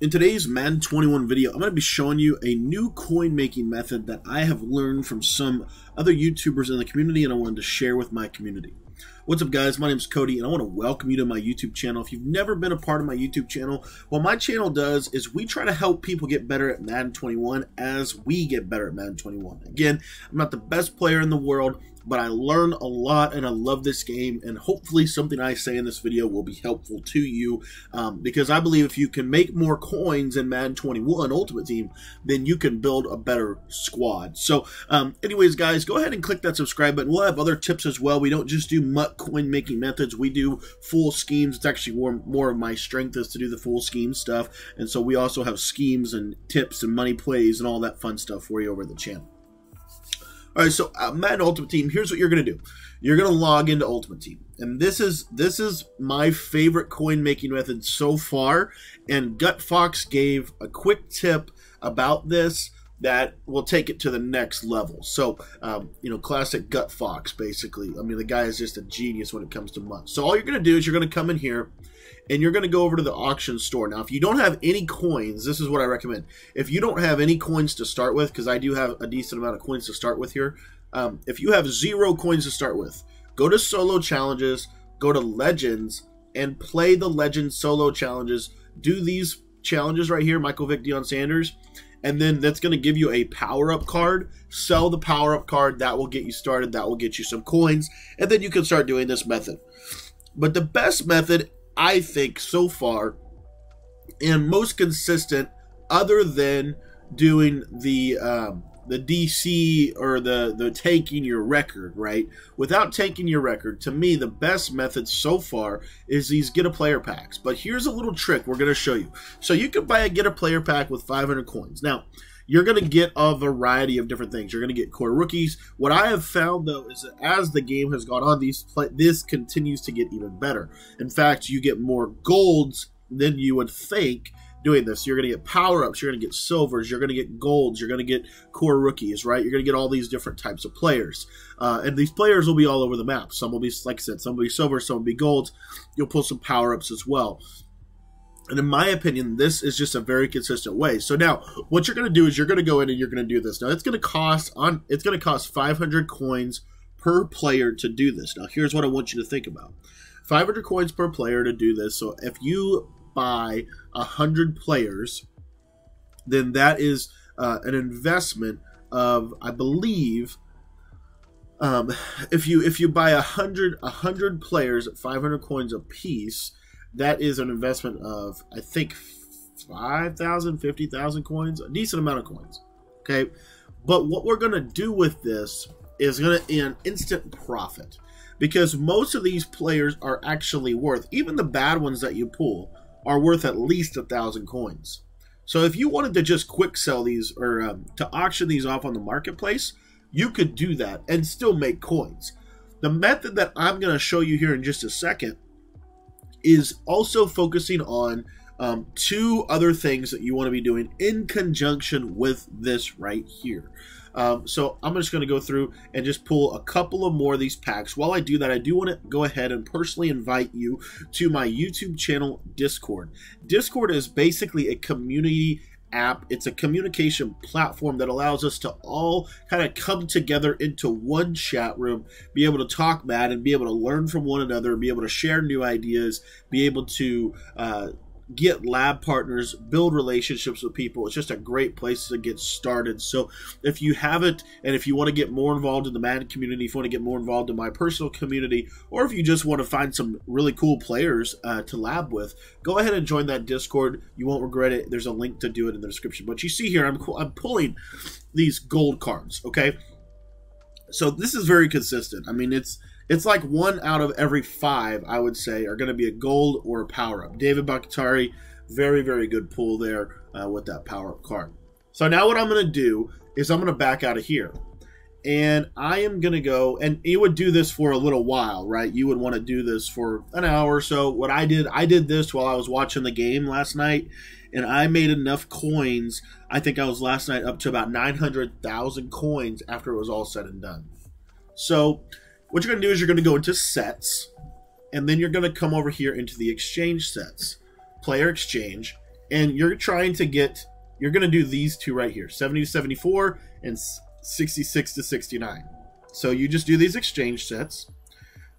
In today's Madden 21 video, I'm going to be showing you a new coin making method that I have learned from some other YouTubers in the community and I wanted to share with my community. What's up guys, my name is Cody and I want to welcome you to my YouTube channel. If you've never been a part of my YouTube channel, what my channel does is we try to help people get better at Madden 21 as we get better at Madden 21. Again, I'm not the best player in the world, but I learn a lot and I love this game and hopefully something I say in this video will be helpful to you um, because I believe if you can make more coins in Madden 21 Ultimate Team then you can build a better squad. So um, anyways guys go ahead and click that subscribe button. We'll have other tips as well. We don't just do MUT coin making methods. We do full schemes. It's actually more, more of my strength is to do the full scheme stuff and so we also have schemes and tips and money plays and all that fun stuff for you over the channel. All right, so uh, Madden Ultimate Team. Here's what you're gonna do. You're gonna log into Ultimate Team, and this is this is my favorite coin making method so far. And Gut Fox gave a quick tip about this that will take it to the next level. So, um, you know, classic Gut Fox, basically. I mean, the guy is just a genius when it comes to money. So all you're gonna do is you're gonna come in here and you're going to go over to the auction store. Now, if you don't have any coins, this is what I recommend. If you don't have any coins to start with, because I do have a decent amount of coins to start with here, um, if you have zero coins to start with, go to solo challenges, go to legends, and play the legend solo challenges. Do these challenges right here, Michael Vick, Deion Sanders, and then that's going to give you a power up card. Sell the power up card, that will get you started, that will get you some coins, and then you can start doing this method. But the best method I think so far, and most consistent, other than doing the um, the DC or the the taking your record, right? Without taking your record, to me, the best method so far is these get a player packs. But here's a little trick we're going to show you. So you can buy a get a player pack with 500 coins. Now, you're going to get a variety of different things. You're going to get core rookies. What I have found though is that as the game has gone on, these this continues to get even better. In fact, you get more golds than you would think doing this. You're going to get power ups, you're going to get silvers, you're going to get golds, you're going to get core rookies, right? You're going to get all these different types of players. Uh, and these players will be all over the map. Some will be, like I said, some will be silver, some will be golds. You'll pull some power ups as well. And in my opinion, this is just a very consistent way. So now, what you're going to do is you're going to go in and you're going to do this. Now, it's going to cost on it's going to cost 500 coins per player to do this. Now, here's what I want you to think about: 500 coins per player to do this. So if you buy 100 players, then that is uh, an investment of, I believe, um, if you if you buy a hundred a hundred players at 500 coins a piece that is an investment of I think 5,000, 50,000 coins, a decent amount of coins. Okay, but what we're going to do with this is to be an instant profit because most of these players are actually worth even the bad ones that you pull are worth at least a thousand coins. So if you wanted to just quick sell these or um, to auction these off on the marketplace, you could do that and still make coins. The method that I'm going to show you here in just a second is also focusing on um, two other things that you want to be doing in conjunction with this right here. Um, so I'm just going to go through and just pull a couple of more of these packs. While I do that, I do want to go ahead and personally invite you to my YouTube channel Discord. Discord is basically a community app. It's a communication platform that allows us to all kind of come together into one chat room, be able to talk mad and be able to learn from one another, be able to share new ideas, be able to uh, get lab partners, build relationships with people. It's just a great place to get started. So if you haven't, and if you want to get more involved in the Madden community, if you want to get more involved in my personal community, or if you just want to find some really cool players uh, to lab with, go ahead and join that Discord. You won't regret it. There's a link to do it in the description. But you see here, I'm, I'm pulling these gold cards, okay? So this is very consistent. I mean, it's it's like one out of every five, I would say, are going to be a gold or a power up. David Bakhtiari, very, very good pull there uh, with that power up card. So now what I'm going to do is I'm going to back out of here. And I am going to go, and you would do this for a little while, right? You would want to do this for an hour or so. What I did, I did this while I was watching the game last night, and I made enough coins. I think I was last night up to about 900,000 coins after it was all said and done. So what you're going to do is you're going to go into sets, and then you're going to come over here into the exchange sets, player exchange, and you're trying to get you're going to do these two right here 70 to 74 and 66 to 69 so you just do these exchange sets.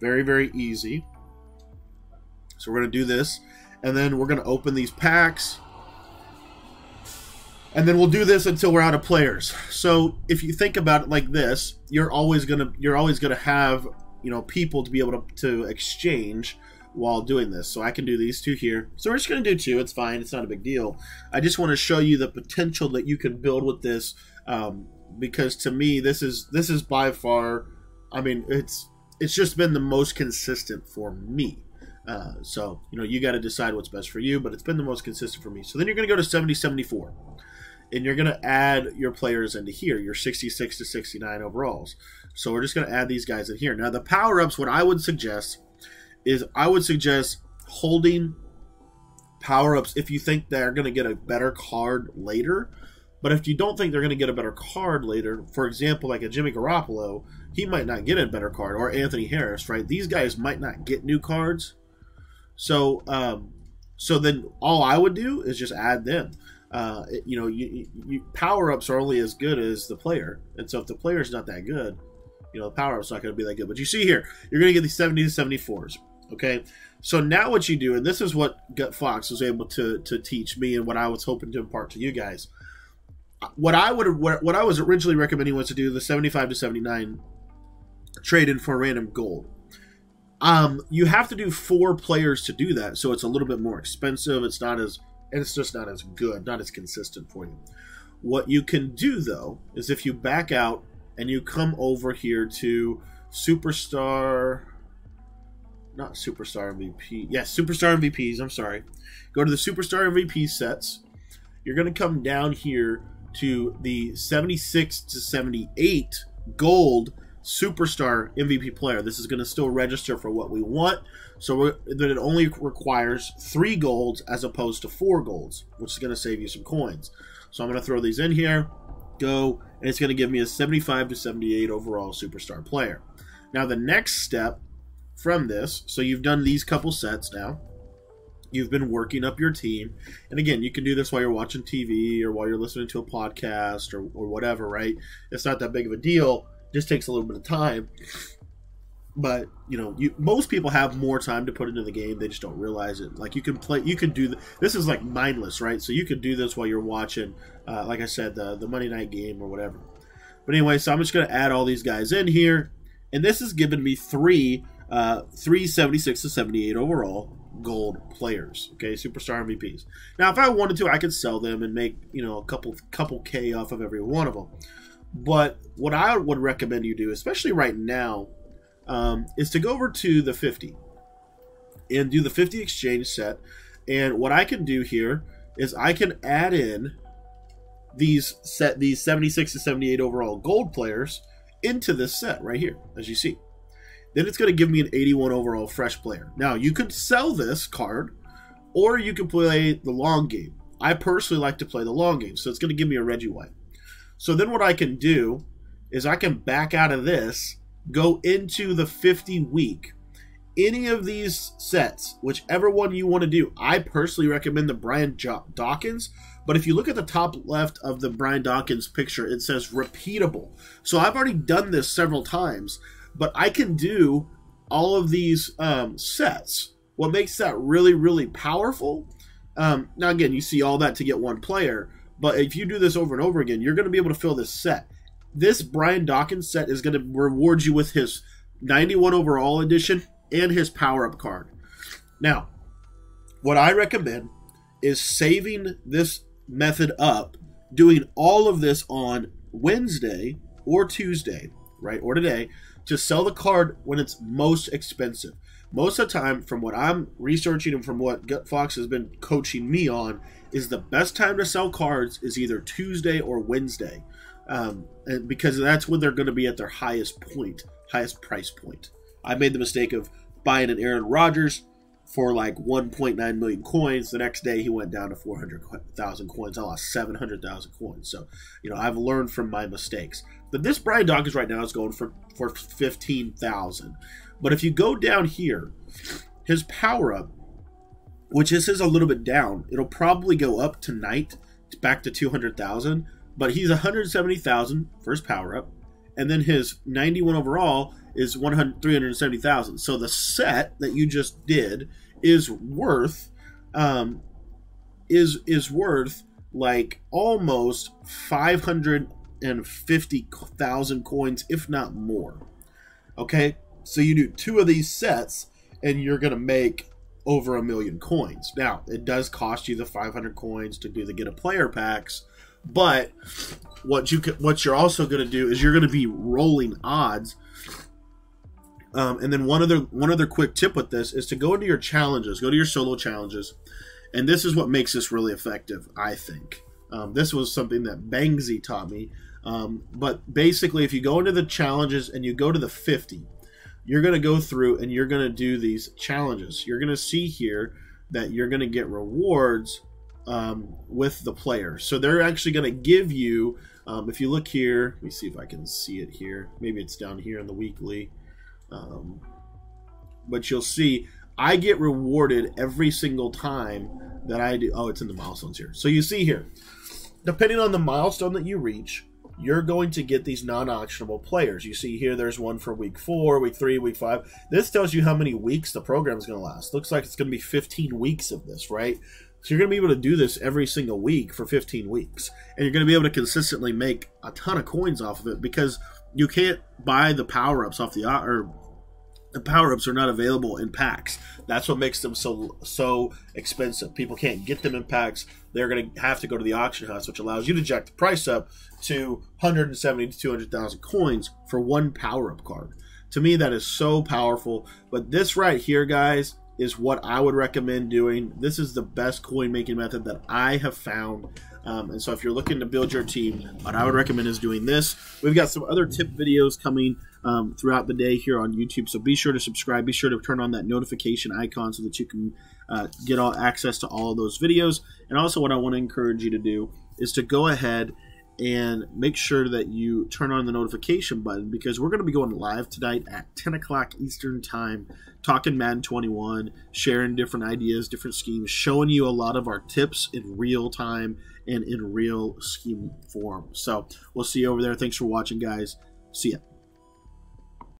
Very very easy. So we're going to do this and then we're going to open these packs and then we'll do this until we're out of players so if you think about it like this you're always going to you're always to have you know people to be able to, to exchange while doing this. So I can do these two here. So we're just going to do two. It's fine. It's not a big deal. I just want to show you the potential that you can build with this um, because to me, this is this is by far, I mean, it's it's just been the most consistent for me. Uh, so, you know, you got to decide what's best for you, but it's been the most consistent for me. So then you're going to go to 70 74 and you're going to add your players into here, your 66 to 69 overalls. So we're just going to add these guys in here. Now, the power ups, what I would suggest is I would suggest holding power ups if you think they're going to get a better card later. But if you don't think they're going to get a better card later, for example, like a Jimmy Garoppolo, he might not get a better card, or Anthony Harris, right? These guys might not get new cards. So, um, so then all I would do is just add them. Uh, you know, you, you, power ups are only as good as the player, and so if the player's not that good, you know, the power up's not going to be that good. But you see here, you're going to get these 70 to 74s. Okay, so now what you do, and this is what Gut Fox was able to to teach me, and what I was hoping to impart to you guys. What I would what I was originally recommending was to do the 75 to 79 trade in for random gold. Um, you have to do four players to do that, so it's a little bit more expensive. It's not as and it's just not as good, not as consistent for you. What you can do though is if you back out and you come over here to Superstar not Superstar MVP. Yes, Superstar MVPs. I'm sorry. Go to the Superstar MVP sets. You're going to come down here to the 76 to 78 gold Superstar MVP player. This is going to still register for what we want. So that it only requires three golds as opposed to four golds, which is going to save you some coins. So I'm going to throw these in here, go, and it's going to give me a 75 to 78 overall Superstar player. Now the next step from this. So you've done these couple sets now. You've been working up your team. And again, you can do this while you're watching TV or while you're listening to a podcast or, or whatever, right? It's not that big of a deal. Just takes a little bit of time. But you know, you most people have more time to put into the game. They just don't realize it. Like you can play, you can do this is like mindless, right? So you can do this while you're watching, uh, like I said, the the Monday night game or whatever. But anyway, so I'm just going to add all these guys in here, and this has given me three uh, three 76 to 78 overall gold players. Okay, superstar MVPs. Now, if I wanted to, I could sell them and make you know a couple couple K off of every one of them. But what I would recommend you do, especially right now, um, is to go over to the 50 and do the 50 exchange set. And what I can do here is I can add in these set these 76 to 78 overall gold players into this set right here, as you see. Then it's going to give me an 81 overall fresh player. Now, you could sell this card, or you can play the long game. I personally like to play the long game, so it's going to give me a Reggie White. So then what I can do is I can back out of this, go into the 50 week. Any of these sets, whichever one you want to do, I personally recommend the Brian Dawkins. But if you look at the top left of the Brian Dawkins picture, it says repeatable. So I've already done this several times but I can do all of these um, sets. What makes that really, really powerful? Um, now, again, you see all that to get one player, but if you do this over and over again, you're going to be able to fill this set. This Brian Dawkins set is going to reward you with his 91 overall edition and his power up card. Now, what I recommend is saving this method up, doing all of this on Wednesday or Tuesday, right, or today, to sell the card when it's most expensive. Most of the time, from what I'm researching and from what Gut Fox has been coaching me on, is the best time to sell cards is either Tuesday or Wednesday, um, because that's when they're going to be at their highest point, highest price point. I made the mistake of buying an Aaron Rodgers for like 1.9 million coins. The next day, he went down to 400,000 coins. I lost 700,000 coins. So, you know, I've learned from my mistakes. But this Brian Dawkins right now is going for, for 15,000. But if you go down here, his power up which this is a little bit down. It'll probably go up tonight back to 200,000, but he's 170,000 first power up, and then his 91 overall is 100, 370,000. So the set that you just did is worth um, is is worth like almost 550,000 coins, if not more. Okay, so you do two of these sets, and you're gonna make over a million coins. Now, it does cost you the 500 coins to do the get a player packs, but what you could, what you're also going to do is you're going to be rolling odds. Um, and then one other one other quick tip with this is to go into your challenges, go to your solo challenges, and this is what makes this really effective. I think um, this was something that Bangsy taught me. Um, but basically, if you go into the challenges and you go to the 50, you're going to go through and you're going to do these challenges. You're going to see here that you're going to get rewards um, with the player. So they're actually going to give you, um, if you look here, let me see if I can see it here. Maybe it's down here in the weekly. Um, but you'll see I get rewarded every single time that I do. Oh, it's in the milestones here. So you see here, depending on the milestone that you reach, you're going to get these non-auctionable players. You see here, there's one for week four, week three, week five. This tells you how many weeks the program is going to last. Looks like it's going to be 15 weeks of this, right? So you're going to be able to do this every single week for 15 weeks. And you're going to be able to consistently make a ton of coins off of it because you can't buy the power-ups off the or the power-ups are not available in packs. That's what makes them so so expensive. People can't get them in packs. They're going to have to go to the auction house, which allows you to jack the price up to 170 to 200,000 coins for one power-up card. To me, that is so powerful. But this right here, guys, is what I would recommend doing. This is the best coin making method that I have found. Um, and so if you're looking to build your team, what I would recommend is doing this. We've got some other tip videos coming um, throughout the day here on YouTube. So be sure to subscribe. Be sure to turn on that notification icon so that you can uh, get all access to all of those videos. And also what I want to encourage you to do is to go ahead and make sure that you turn on the notification button because we're going to be going live tonight at 10 o'clock Eastern Time, talking Madden 21, sharing different ideas, different schemes, showing you a lot of our tips in real time and in real scheme form. So we'll see you over there. Thanks for watching, guys. See ya.